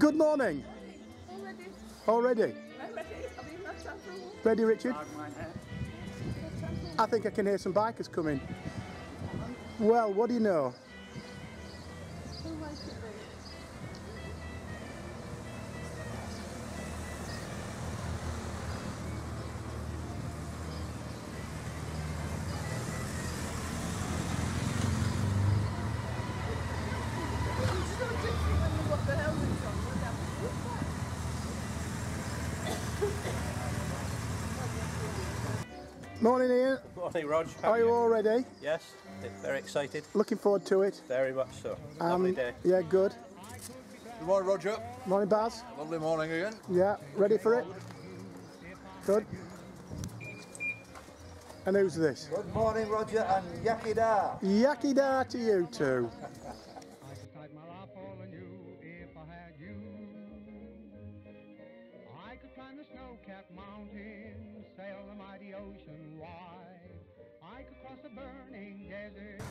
Good morning. Already. Ready. Richard? I think I can hear some bikers coming. Well, what do you know? Morning, Rog. Are you all ready? Yes, very excited. Looking forward to it. Very much so. Um, Lovely day. Yeah, good. Good morning, Roger. Morning, Baz. Lovely morning again. Yeah, ready for it? Good. And who's this? Good morning, Roger, and Yakida. Yakida to you two. Burning desert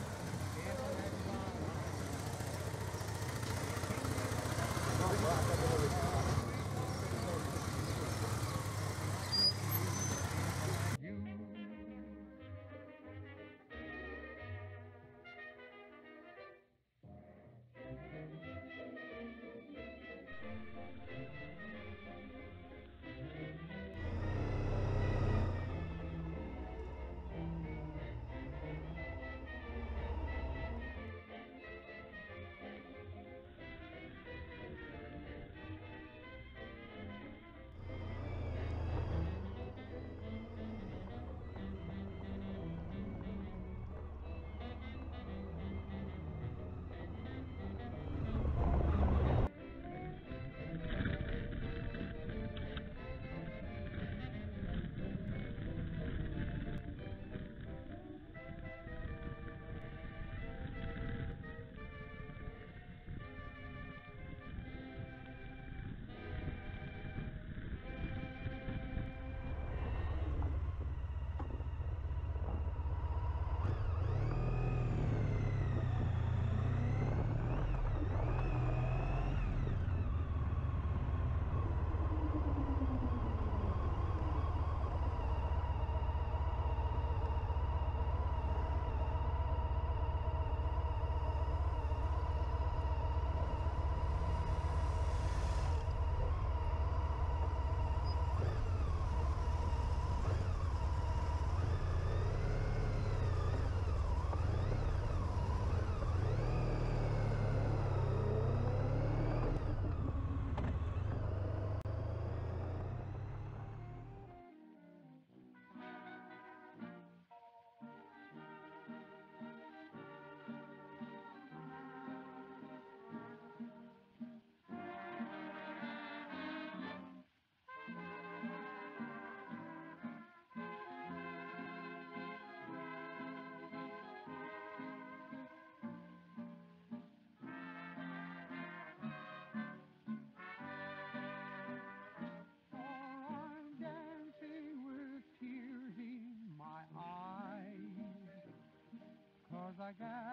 Cause the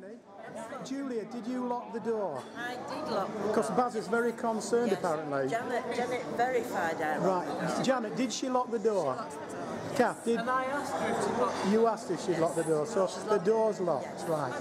Jenny. Julia, did you lock the door? I did lock the Because. Baz is very concerned Yes. apparently. Janet, Janet verified I locked the Right. door. Janet, did she lock the door? Kath, did And I asked her to lock you asked if she'd locked the door? So the door's locked, right.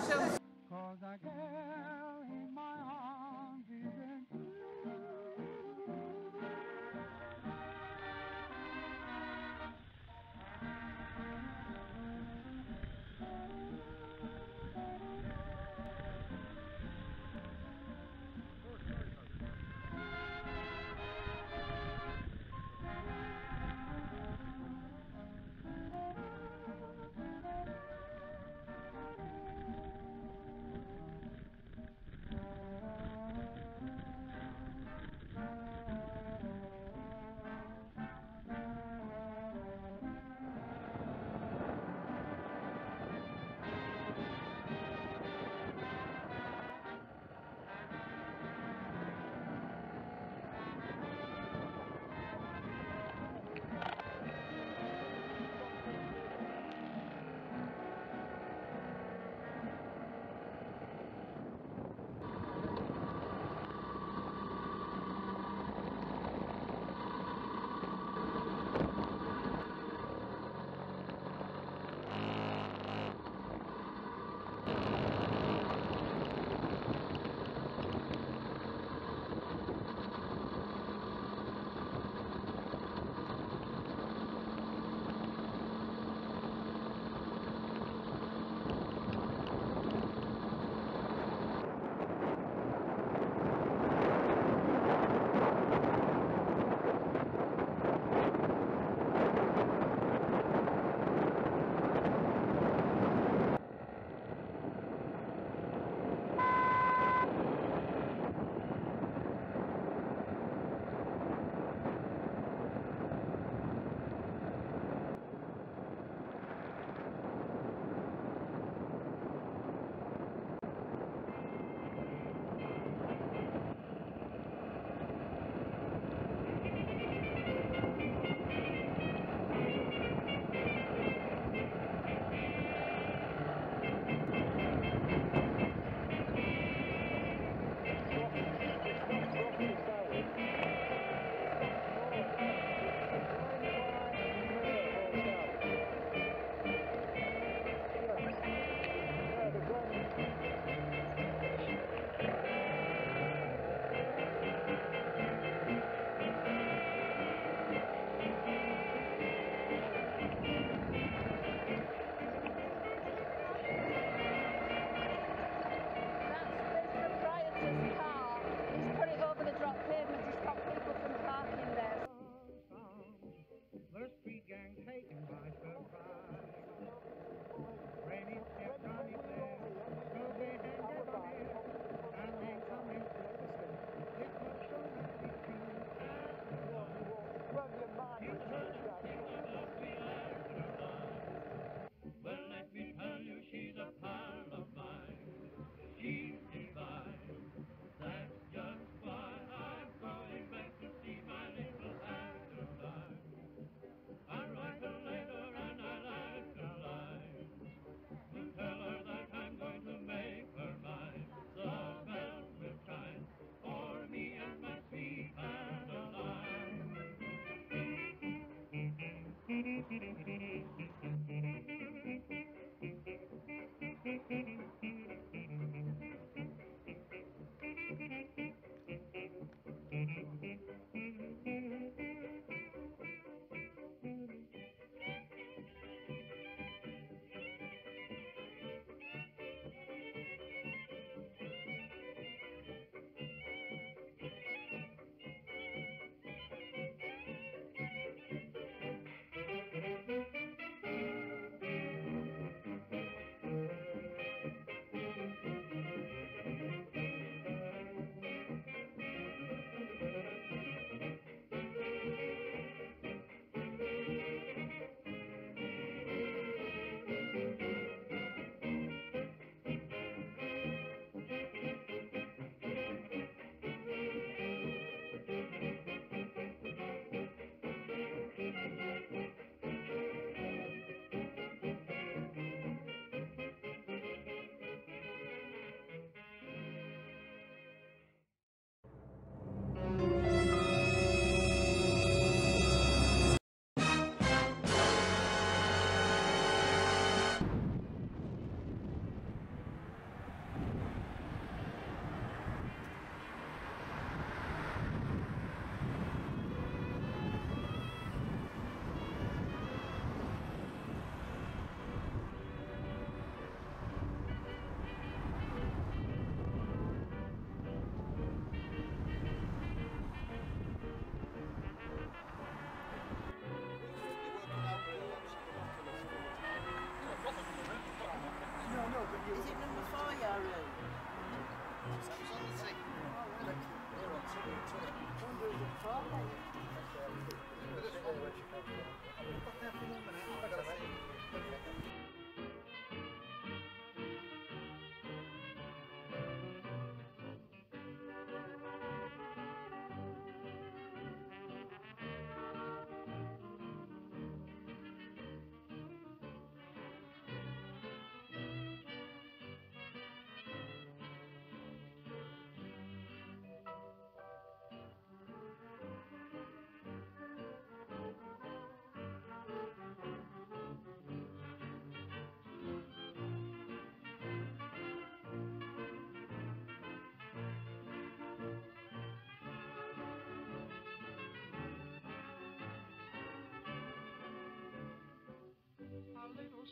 Gracias.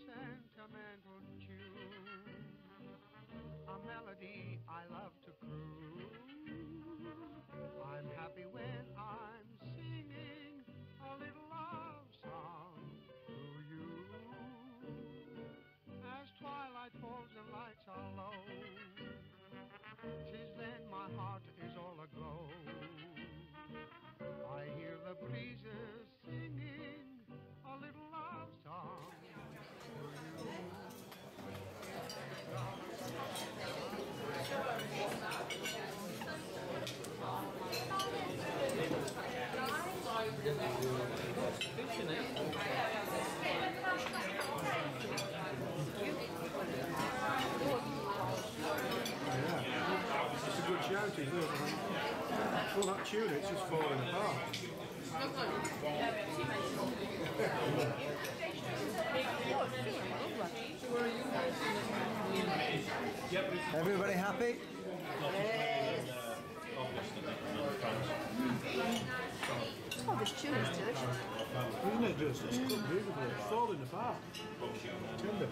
sentimental tune, a melody I love to croon. I'm happy when I'm singing a little love song to you. As twilight falls and lights are low, tis then my heart is all aglow. I hear the breezes It's a good shout, isn't it? Well, that tune, it's just falling apart. Everybody happy? Oh, this tune is delicious. Isn't it just? It's cooked beautifully. It's falling apart. Tender.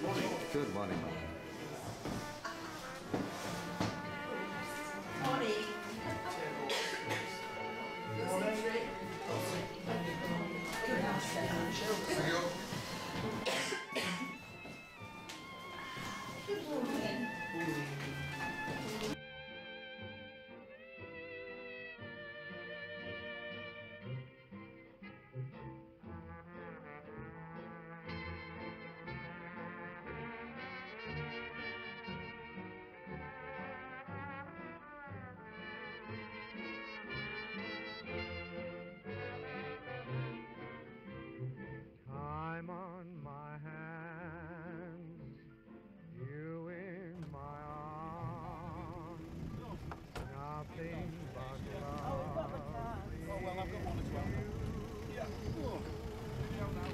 Good morning.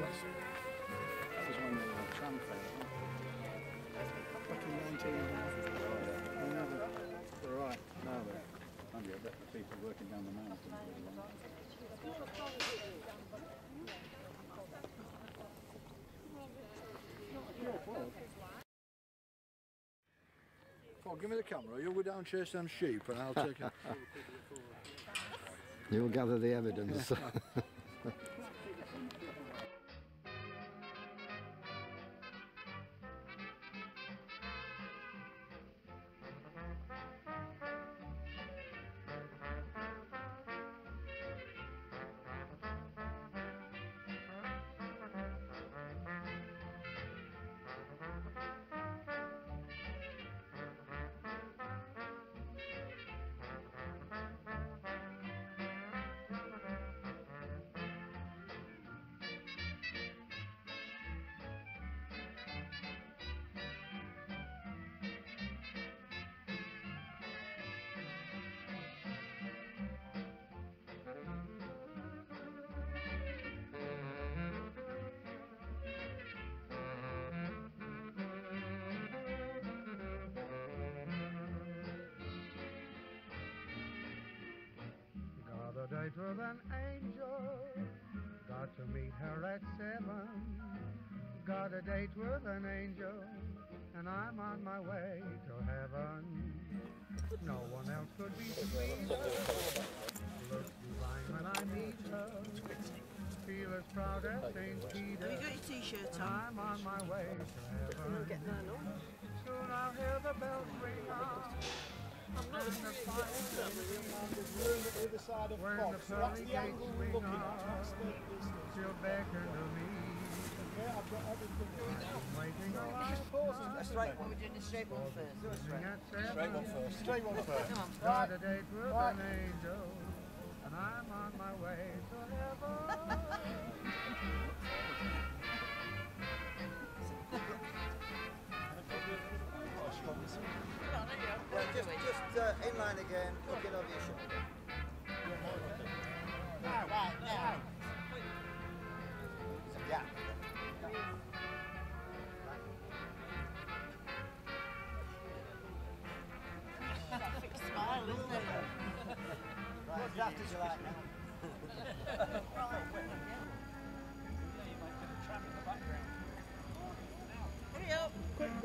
That was one of the Sandfield. Back in 19 They. They're right. No, but mind you, I bet the people working down the mountain really like. Well, give me the camera. You'll go down and chase them sheep and I'll take it. You'll gather the evidence. Got a date with an angel. Got to meet her at seven. Got a date with an angel. And I'm on my way to heaven. No one else could be sweeter. Looks divine when I meet her. Feel as proud as St. Peter. Have you got your t-shirt on? I'm on my way to heaven. Get mine on. Soon I'll hear the bells ring out. When the Fox, so that's pearly gates swing looking at. out. That's the, this, still beckon to me. yeah, I've got everything. Waiting a A straight one. We're doing the straight one first. A straight. seven. first. Straight one first. Got a date with an angel, and I'm on my way to heaven.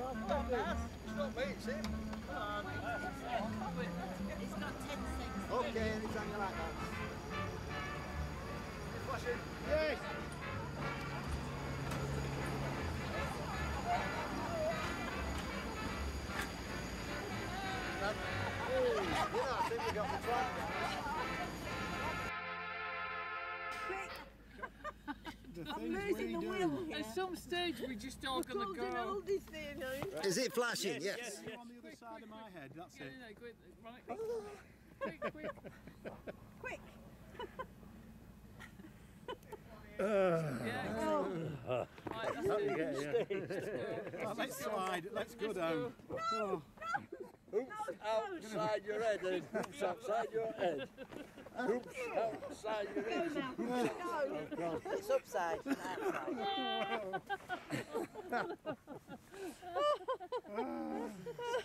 Come on, Baz. It's not me, it's him. He's got 10 seconds. Okay, anytime you like that. You I think we got the track. Some stage, we just all We're gonna go. an oldie thing, eh? Is it flashing? Yes. You're on the other side of my head, that's Yeah, it. no, quick, right, quick, quick. Quick. Yeah, Oh, right, that's it. Oh, let's slide, let's go down. Oh, Oops outside your head and hoops outside your head. Hoops outside your head. no. It's upside. outside.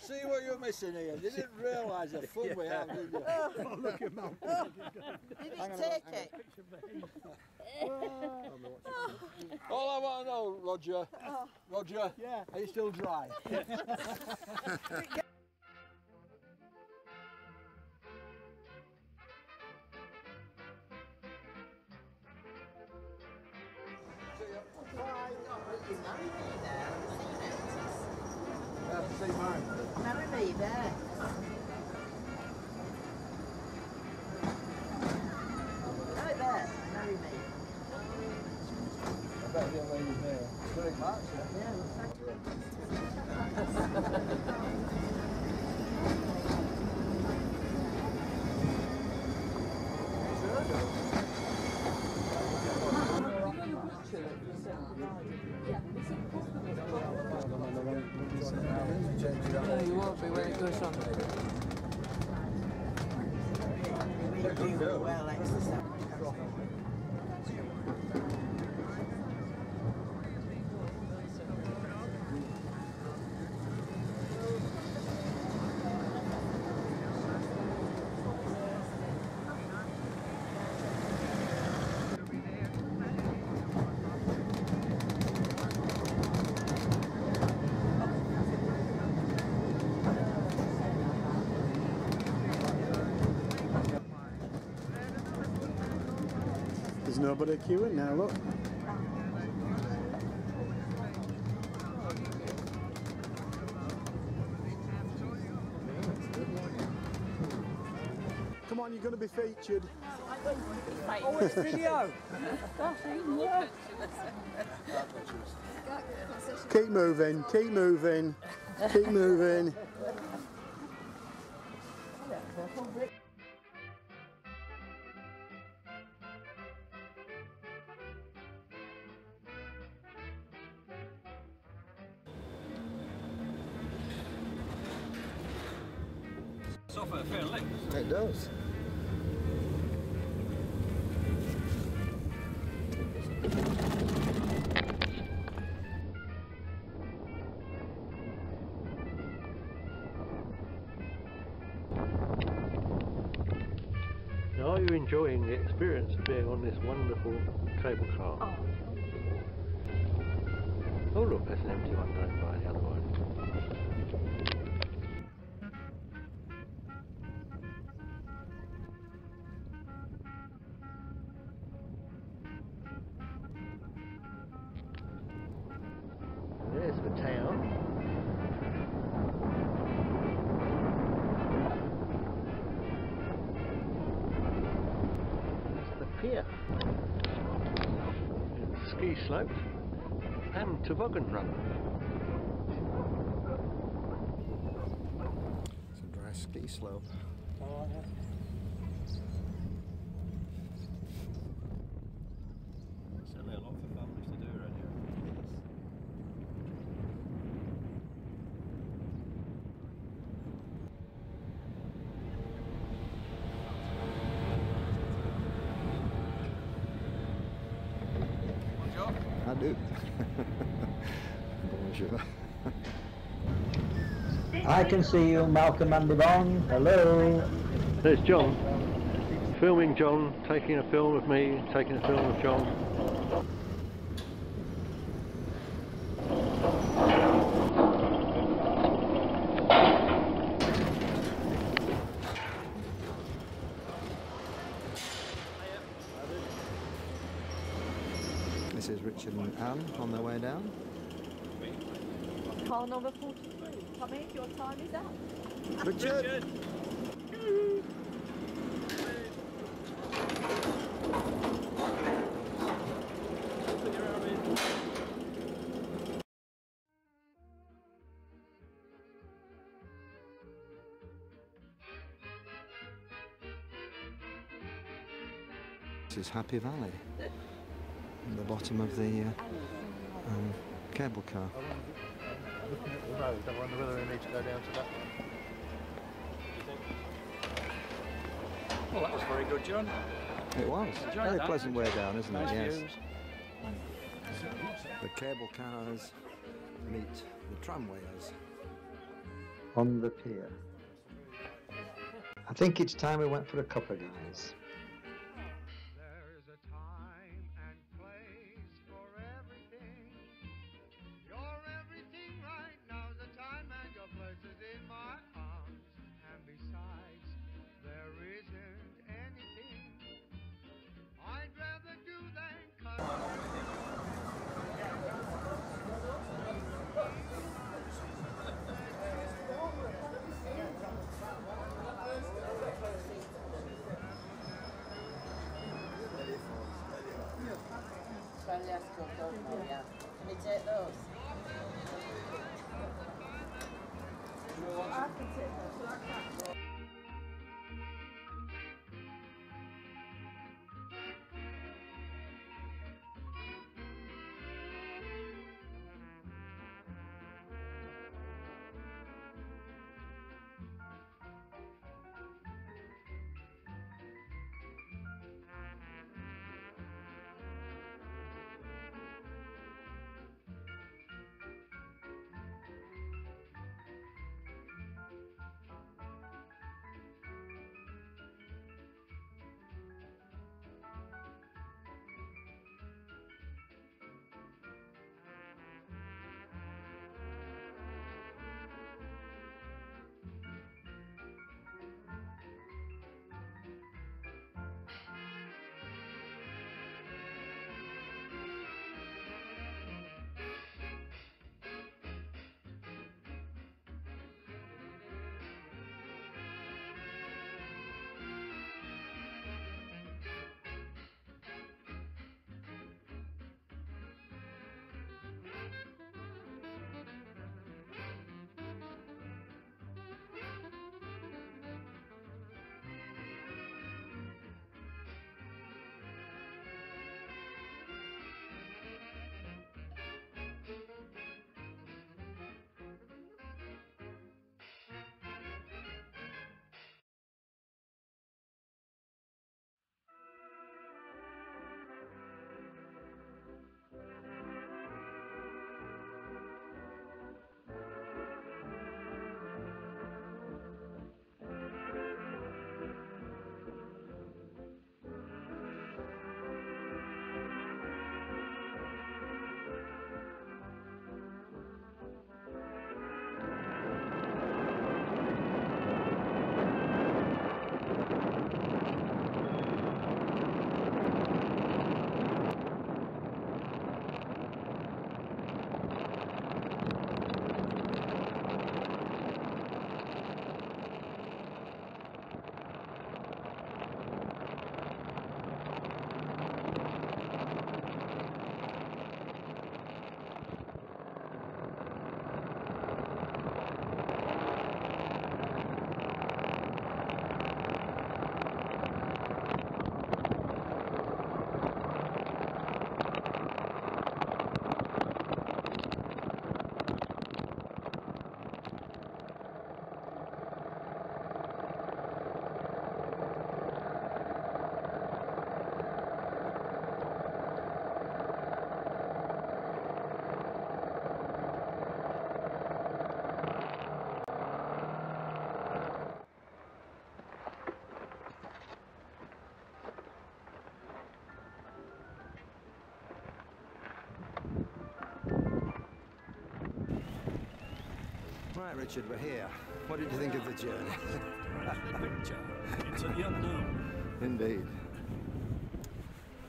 See what you're missing here. You didn't realise the fun we have, did you? look at Mal. Did he take it? All I want to know, Roger, oh. Roger, Yeah. are you still dry? mine. Me there. Right there. I bet lady's there. Much, yeah. Exercise. nobody queuing now, look. Come on, you're going to be featured. Oh, it's video. Keep moving, keep moving, keep moving. It's off at a fair length. It does. Are you enjoying the experience of being on this wonderful cable car? Oh. oh, look, there's an empty one going by the other way. There's the town. That's the pier. Ski slope and toboggan run. It's a dry ski slope. Oh, Certainly a lot for families to do around here. I do. Bonjour. I can see you, Malcolm and Yvonne. Hello. There's John. Filming John, taking a film of me, taking a film of John. This is Richard and Anne on their way down. Car number 43. Come in, your time is up. Richard! This is Happy Valley, at the bottom of the uh, um, cable car. Looking at the road, I wonder whether we need to go down to that one. Well, that was very good, John. It was. Enjoyed Very that. pleasant way down, isn't Nice it? Yes. The cable cars meet the tramways On the pier. I think it's time we went for a cuppa, guys. Right, Richard, we're here. What did you think of the journey? Into the unknown. Indeed.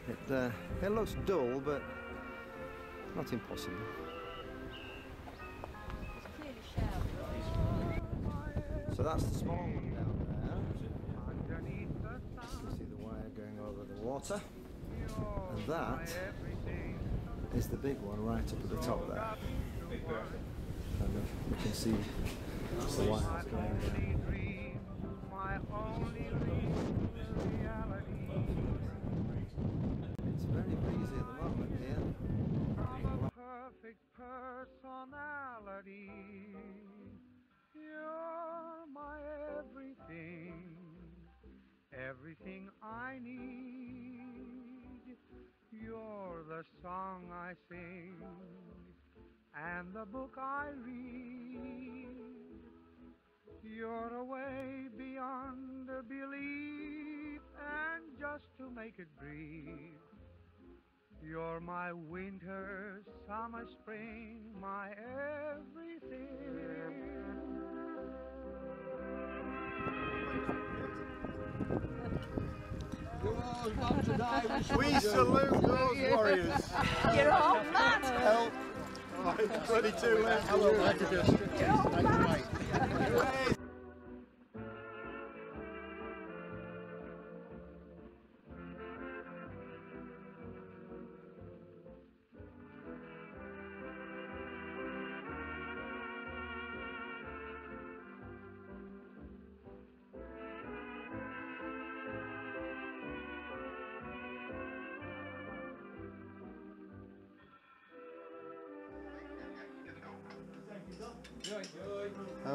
It, uh, it looks dull, but not impossible. So that's the small one down there. You see the wire going over the water. And that is the big one right up at the top there. And you can see the wires going down. My only real reality. It's very breezy at the moment here. From a perfect personality. You're my everything, everything I need. You're the song I sing and the book I read. You're away way beyond belief, and just to make it brief. You're my winter, summer, spring, my everything. We salute those warriors. You're all mad. 22 left. Hello,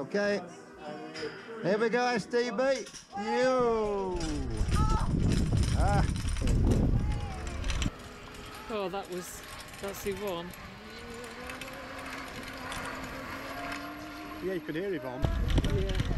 Okay. Here we go, SDB. You. Ah. Oh, that was that's the one. Yeah, you could hear Yvonne. Yeah.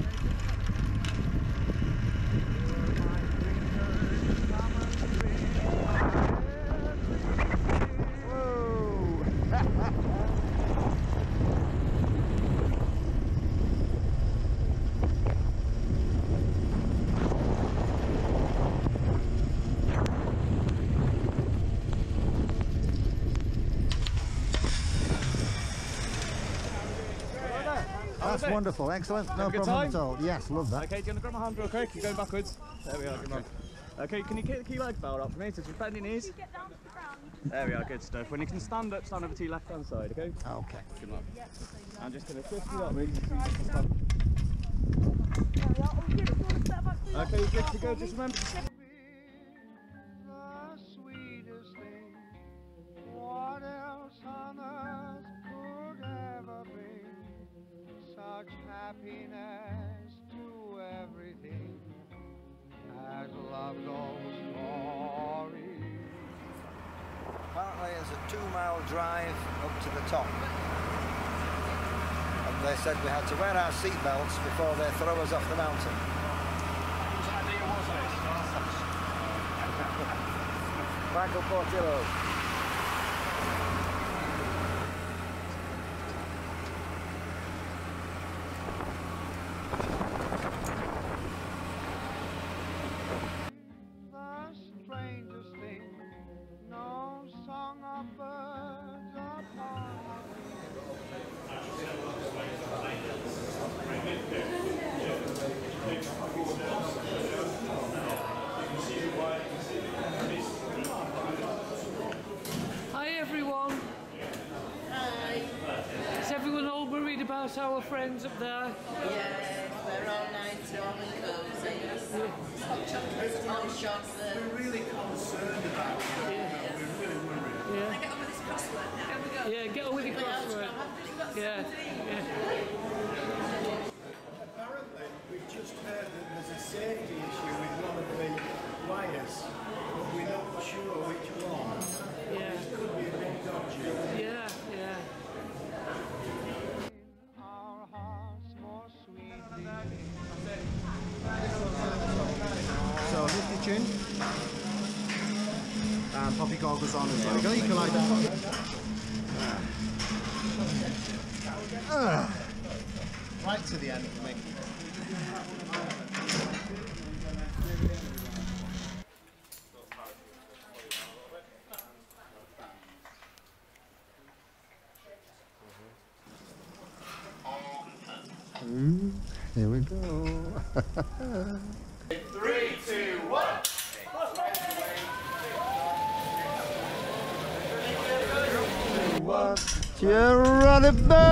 That's wonderful. Excellent. No Have a good problem time? at all. Yes, love that. Okay, do you want to grab my hand real quick? You're going backwards. There we are, good man. Okay, can you keep the key leg belt up for me? So just bend your knees. There we are, good stuff. When you can stand up, stand over to your left hand side, okay? Okay. Good man. I'm just going to twist you up, mate. Okay, good to go. Just remember. Happiness to everything as love's old story? Apparently it's a two mile drive up to the top. And they said we had to wear our seatbelts before they throw us off the mountain. Michael Portillo. Our friends up there? Yes, we're all nice, warm and cozy. Hot chocolate, hot chocolate. We're really concerned about it. Yeah. Get on with this crossword now. Can we go? Yeah, get on with the Quickly, crossword. Yeah, goggles on well. we go, you can like that. Ah. right to the end for me. Mm, here we go. Three, two, one. One, Geronimo!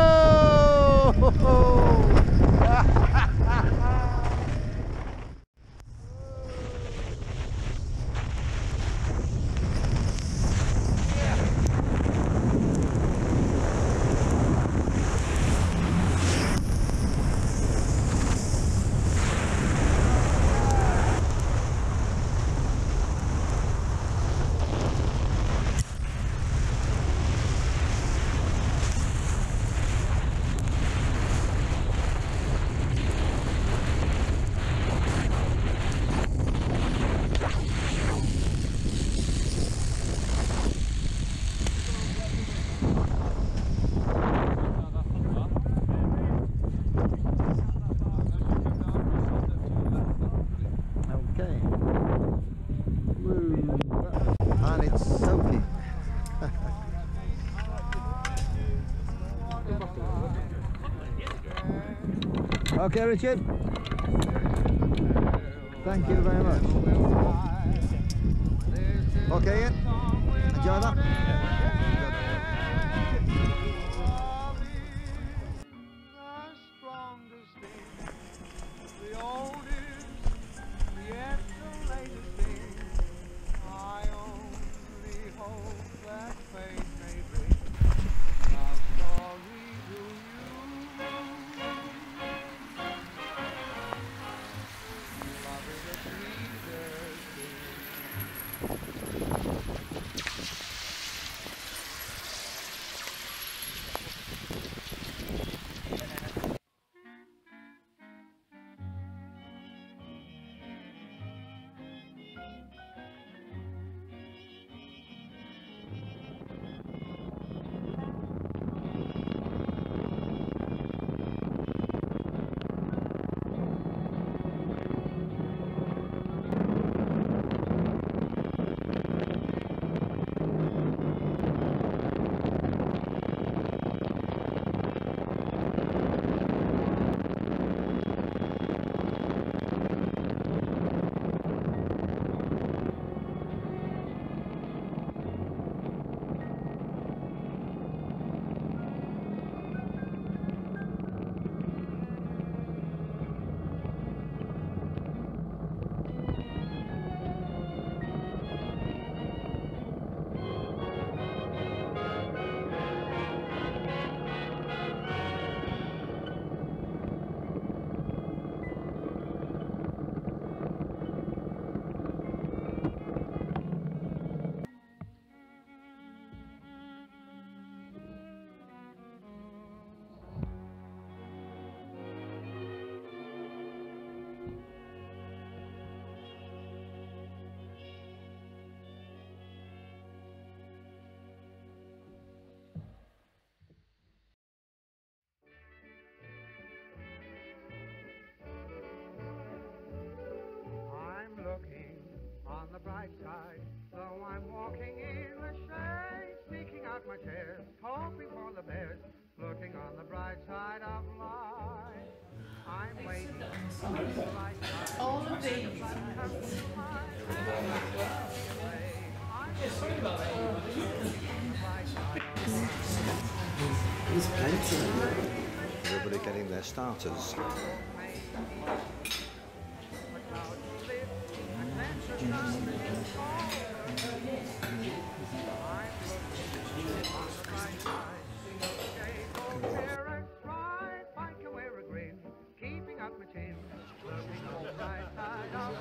Okay. Woo. And it's soaking. Okay, Richard. Thank you very much. Okay, Ian. Enjoy that. On the bright side, though I'm walking in the shade, sneaking out my chair, hoping for the best, looking on the bright side of life. I'm waiting for the light All of these. There's plenty. Everybody getting their starters. Keeping up my chin, looking the bright side of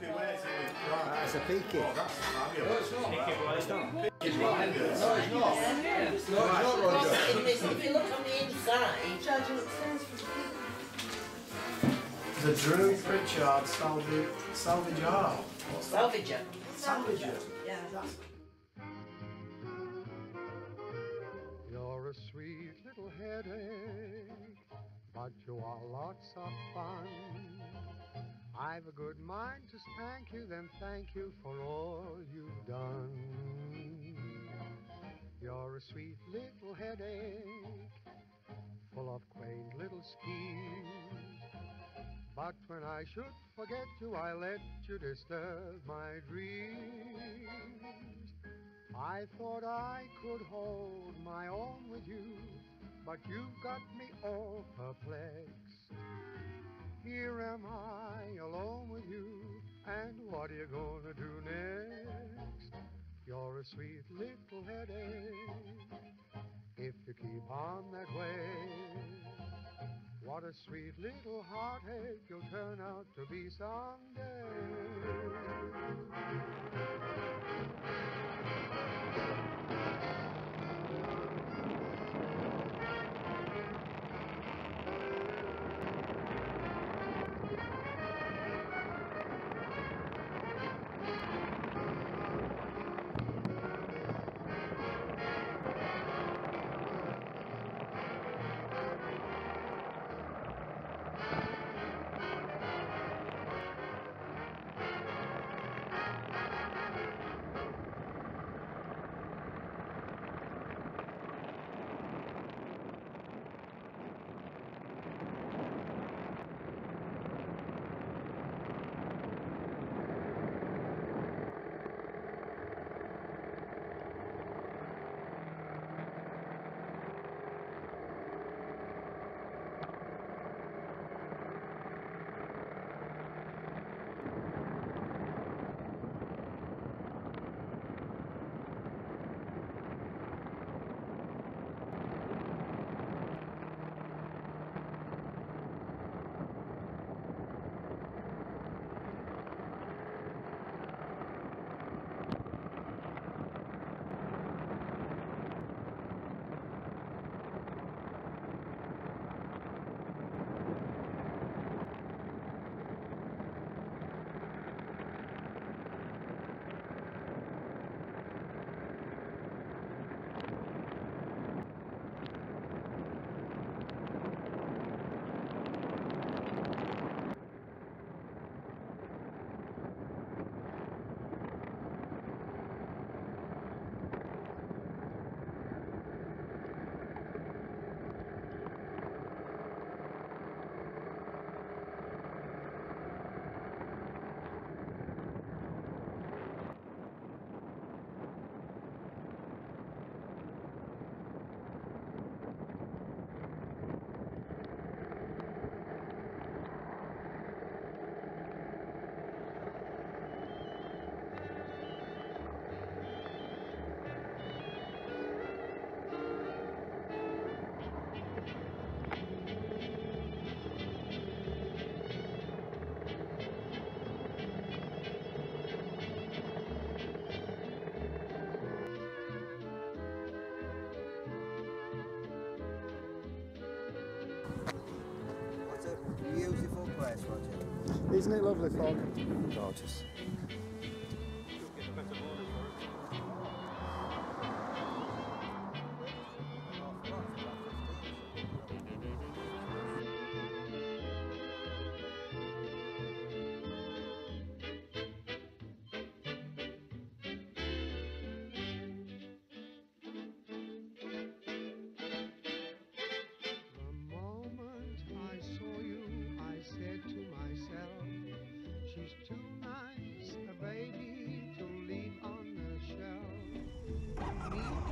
Right, that's a peaky. Oh, that's fabulous. It's not. No, it's not. No, it's not, Roger. If you look on the inside, The Drew Pritchard salvage, salvage art. salvager. Salvager. Yeah. You're a sweet little headache, but you are lots of fun. I've a good mind to spank you, then thank you for all you've done. You're a sweet little headache, full of quaint little schemes. But when I should forget you, I let you disturb my dreams. I thought I could hold my own with you, but you've got me all perplexed. Here am I alone with you, and what are you gonna do next? You're a sweet little headache, if you keep on that way. What a sweet little heartache you'll turn out to be someday. Isn't it lovely, Fog? Gorgeous. Shelf.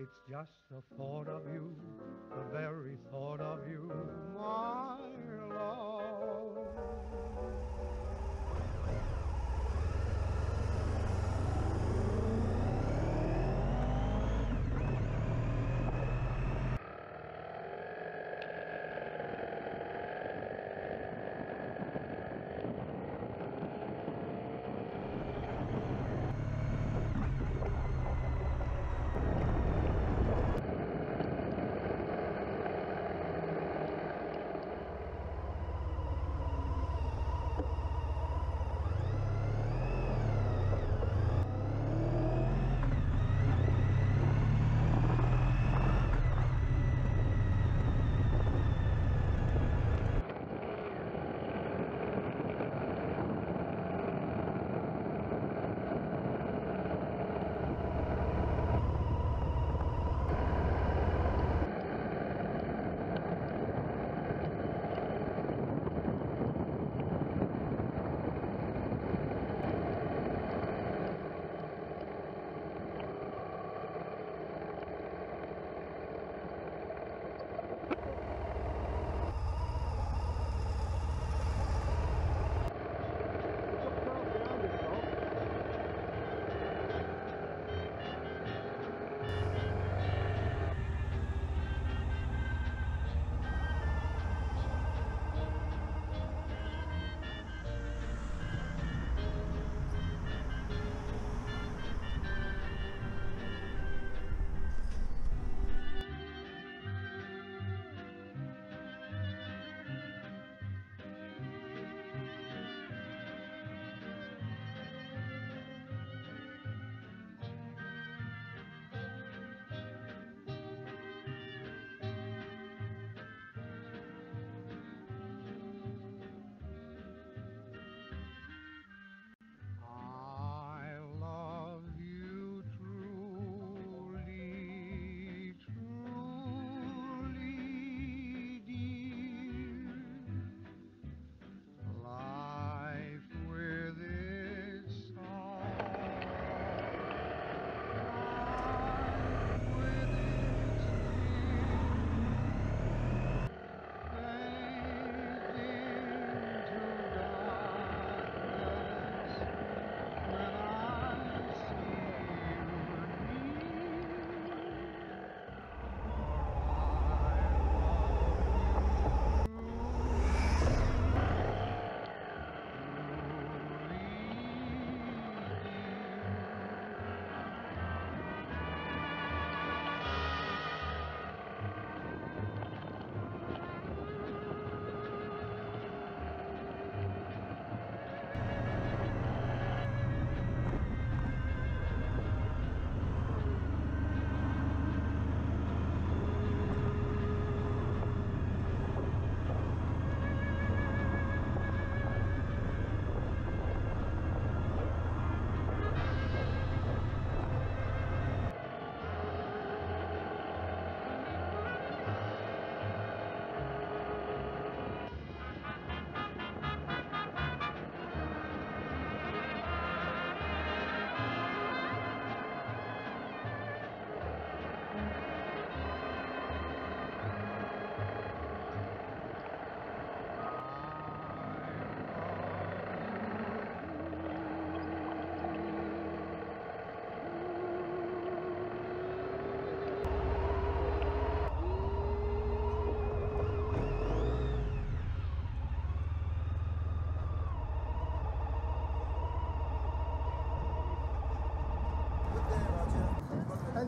It's just the thought of you, the very thought of you, my love.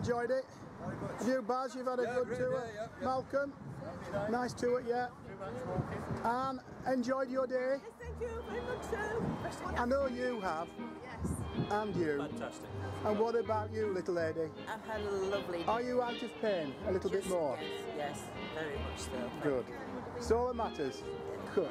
Enjoyed it? Have you, Baz? You've had a Yeah, good tour? day, yeah, yeah. Malcolm? Nice tour, yeah. And enjoyed your day? Yes, thank you very much so. I know you have. Yes. And you. Fantastic. And what about you, little lady? I've had a lovely Are you out of pain? A little bit more? Yes, yes, very much so. Good. you. It's all that matters. Good.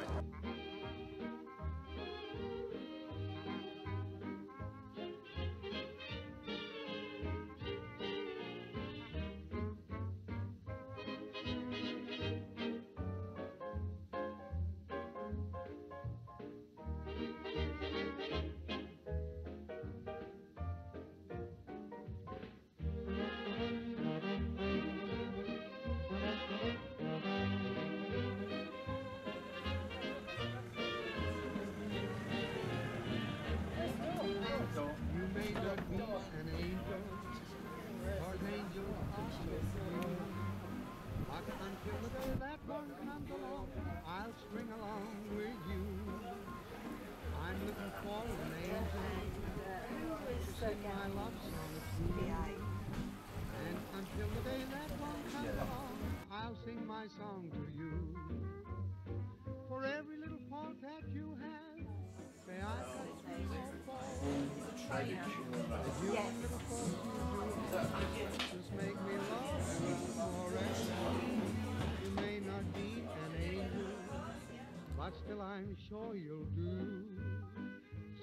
Sure you'll do.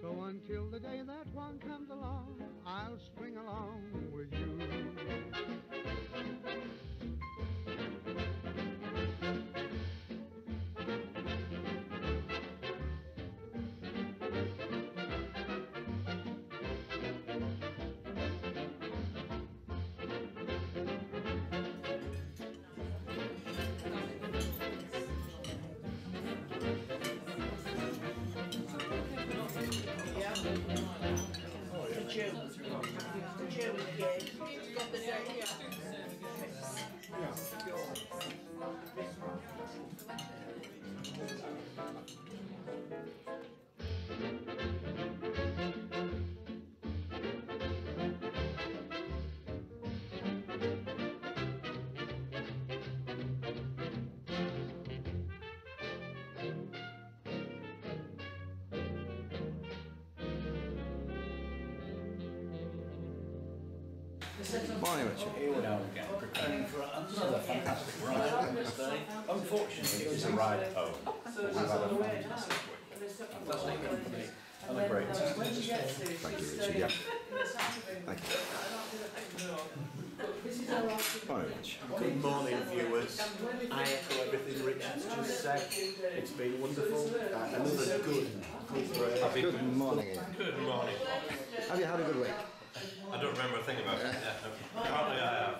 So until the day that one comes along, I'll swing along Preparing for another fantastic ride. Unfortunately, a ride home. We've had a fantastic week. Fantastic company and a great. Thank you, Richard. Yeah. Thank you. Good morning, viewers. I echo everything Richard's just said. It's been wonderful. Another good, good. Good morning, Good morning. Have you had a good week? I don't remember a thing about it. Yeah. Apparently I have.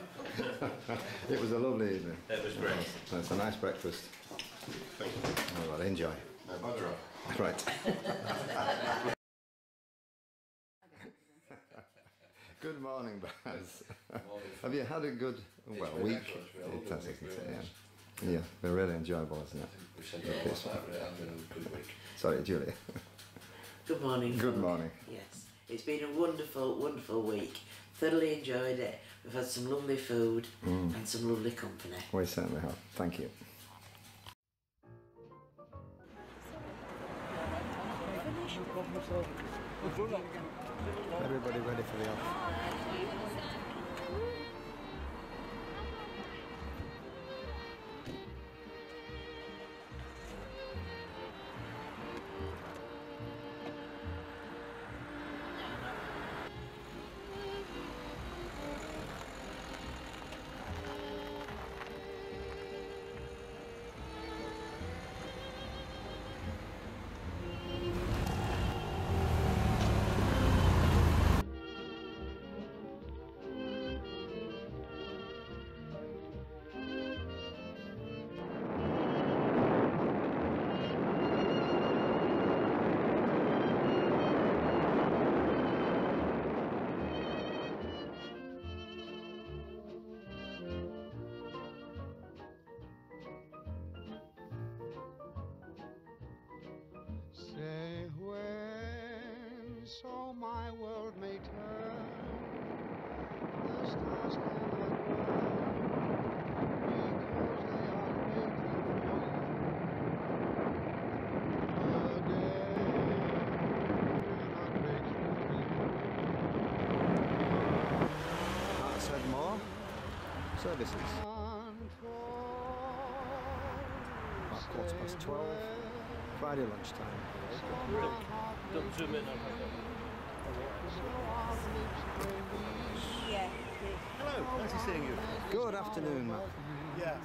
It was a lovely evening. It was great. It's a nice breakfast. Thank you. Oh, well, enjoy. No bother off. Right. good morning, Baz. Have you had a good, well, week? It has, isn't it? Yeah. Yeah, been really enjoyable, isn't it? Peaceful. Sorry, Julia. Good morning. Good morning. Yes, it's been a wonderful, wonderful week. Thoroughly enjoyed it. We've had some lovely food Mm. and some lovely company. We certainly have. Thank you. Everybody ready for the off? Services. About quarter past 12, Friday lunchtime. Don't zoom in on Hello, nice to seeing you. Good afternoon, Matt. Yes.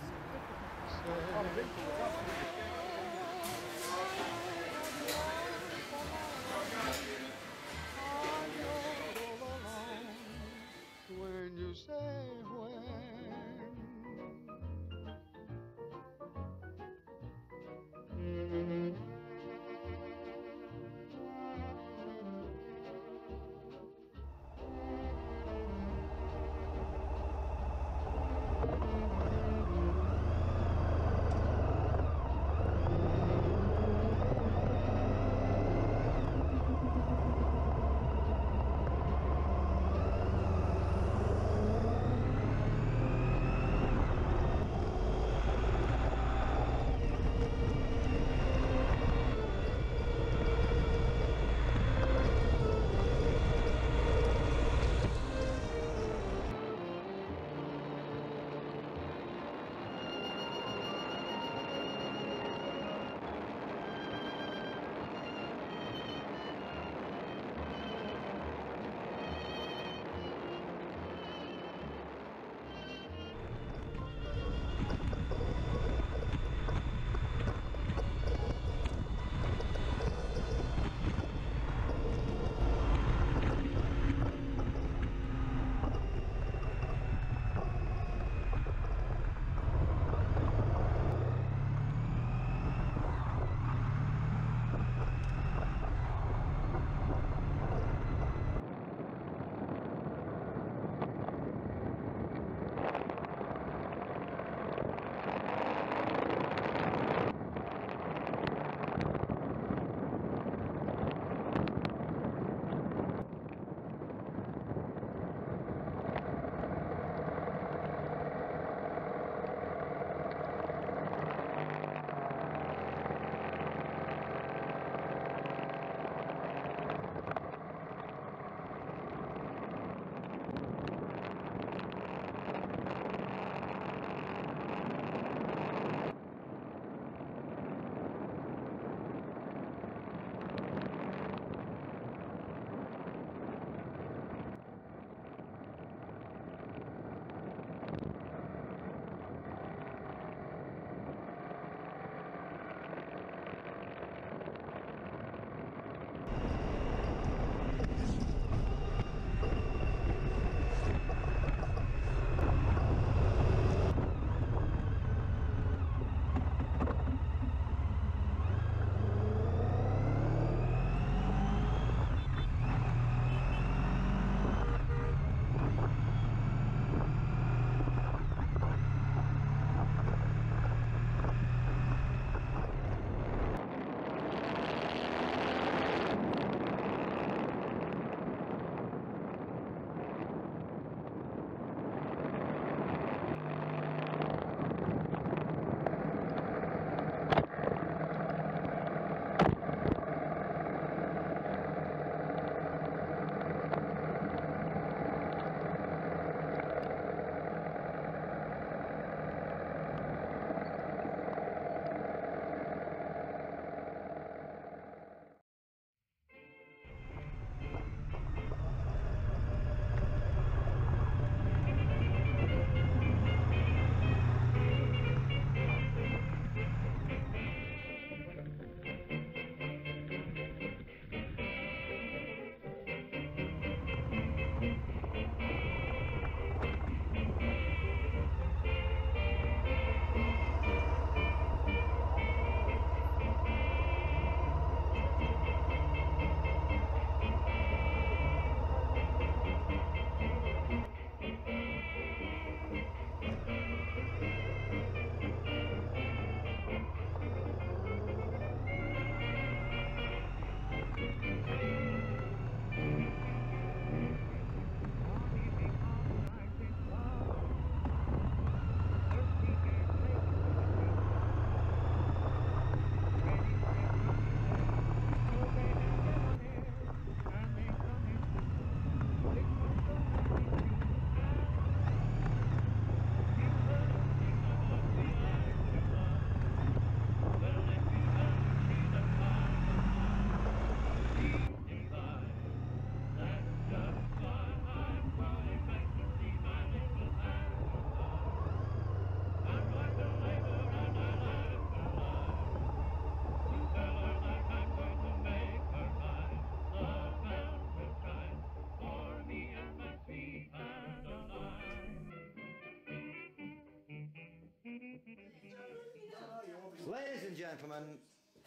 Ladies and gentlemen,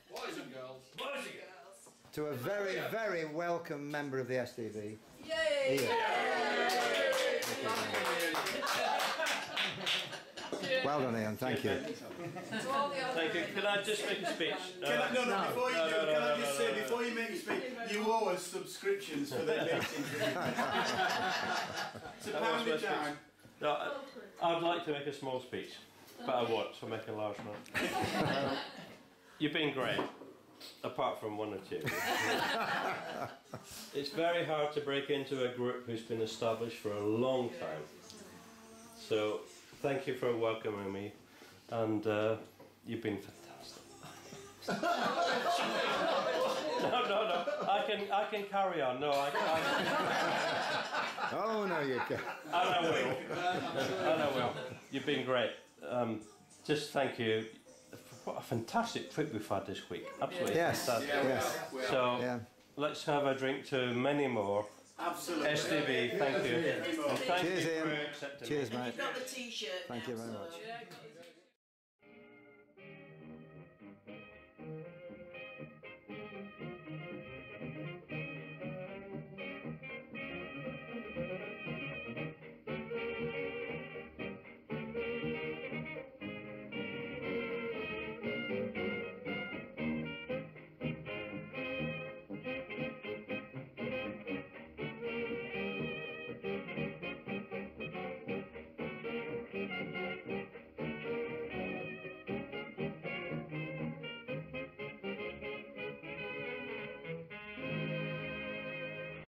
Boys and girls. Boys and girls. to a very, very welcome member of the SDB. Yay! Well done, Ian. Thank you. Thank you. Can I just make a speech? Can I, no, no, before you No, do, no, can I just say, before you make a speech, you owe us subscriptions for the meetings. it's a That pound was a my No, I'd like to make a small speech, but I won't, so make a large one. You've been great, apart from one or two. it's very hard to break into a group who's been established for a long time. So, thank you for welcoming me, and uh, you've been fantastic. no, no, no. I can, I can carry on. No, I can't. Oh, no, you can't. And I will. and I will. You've been great. Um, just thank you. What a fantastic trip we've had this week. Absolutely Yes, fantastic. yeah, Yes. are. So Yeah. let's have a drink to many more. Absolutely. SDB, thank you. Absolutely. And thank Cheers, you Ian. for accepting Cheers, me. mate. You've got the t-shirt Thank now, you very so- much.